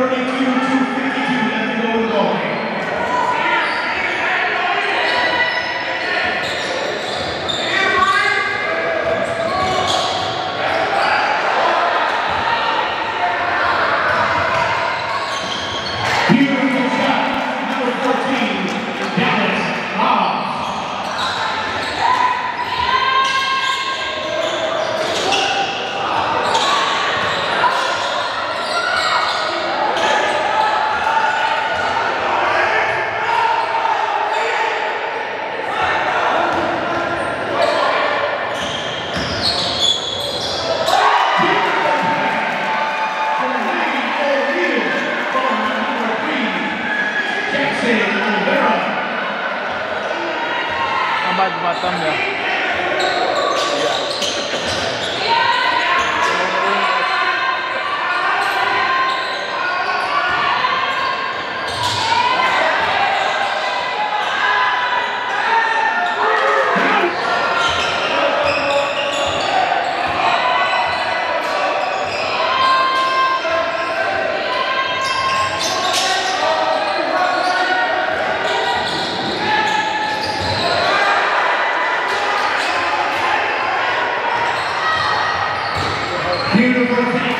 liberty 감사합니다. beautiful.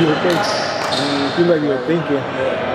your text and feel like you're thinking.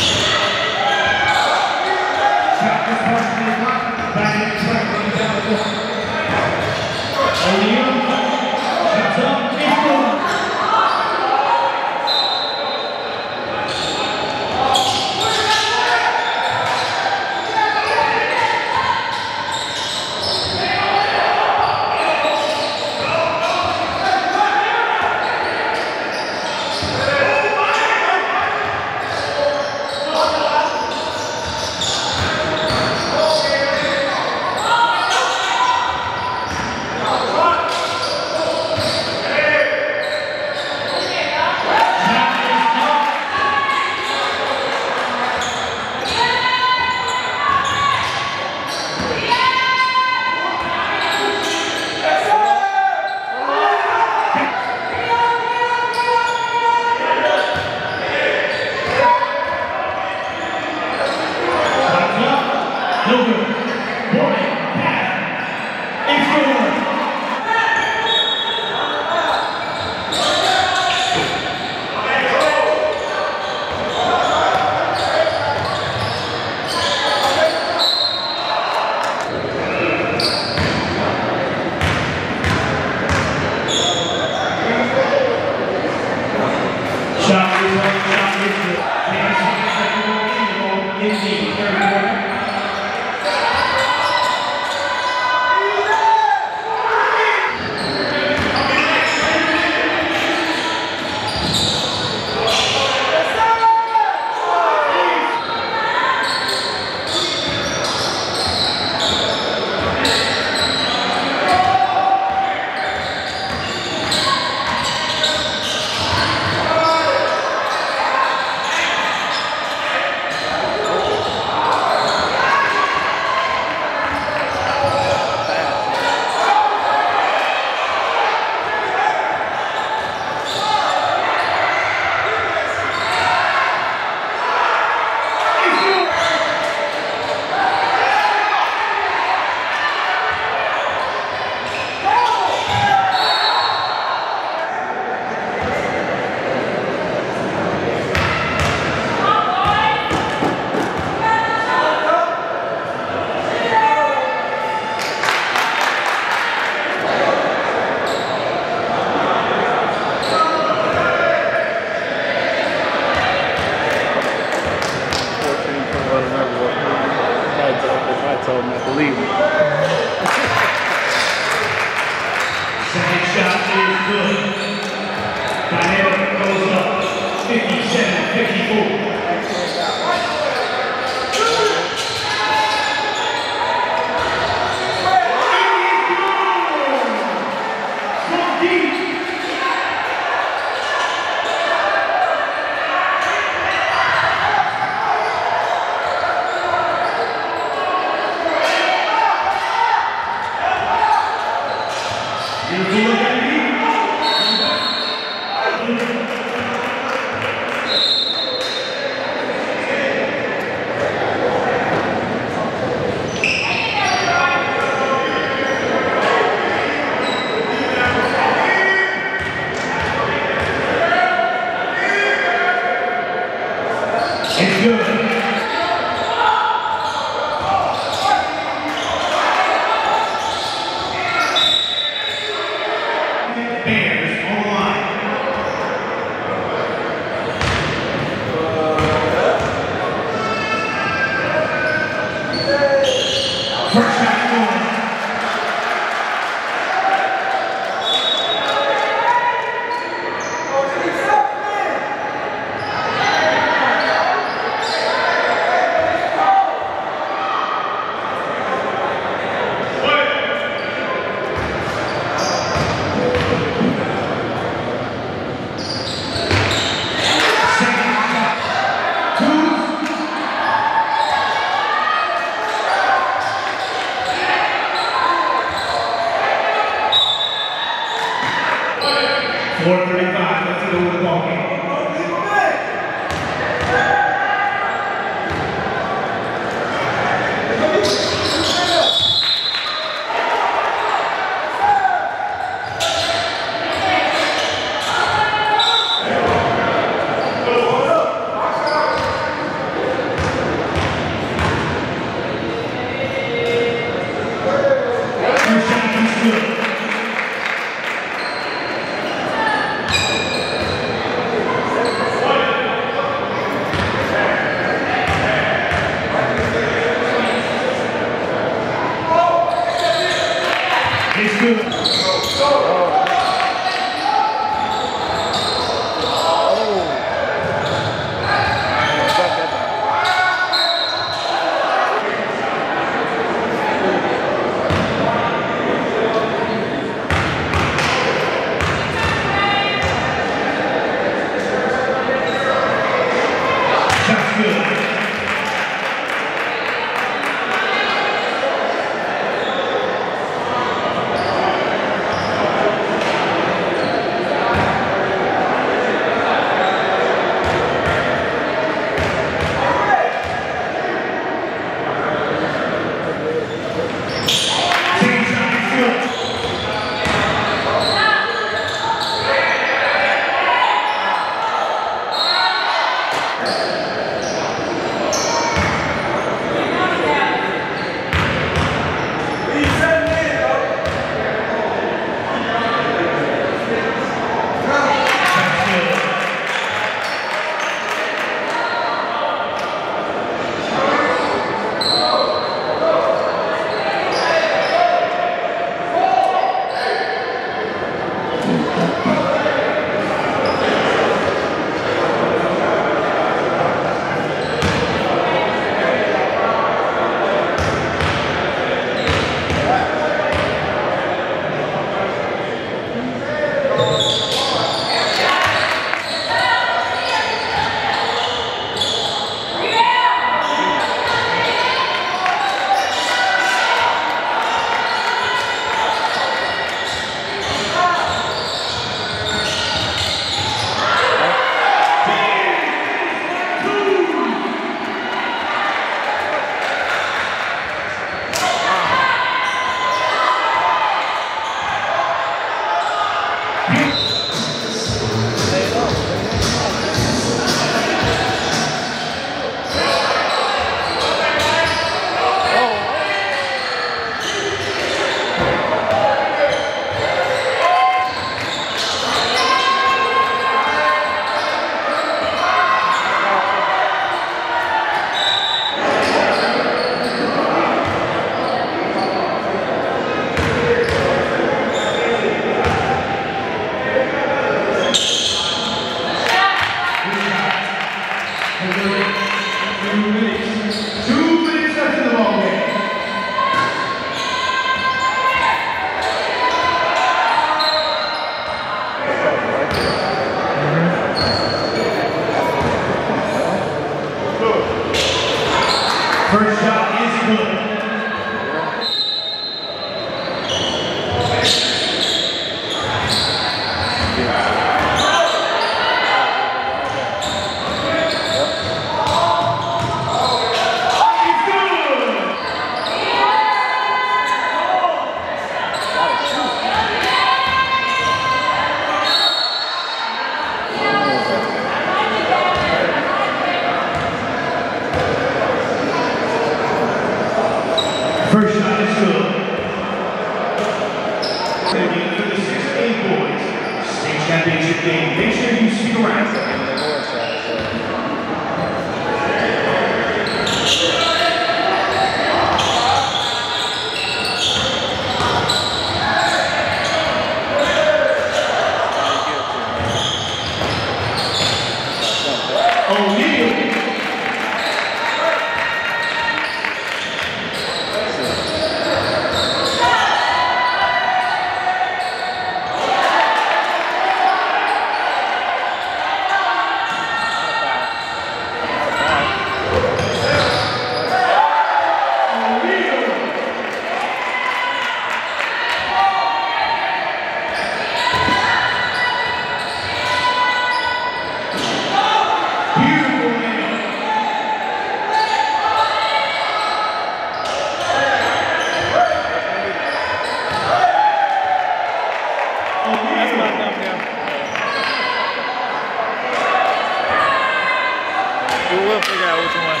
goes on.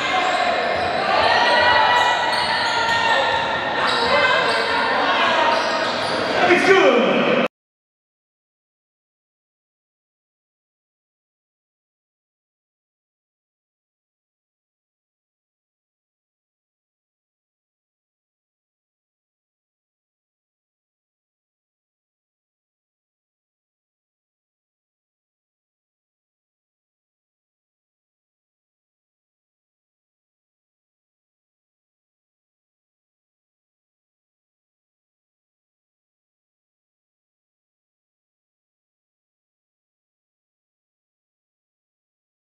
It's good.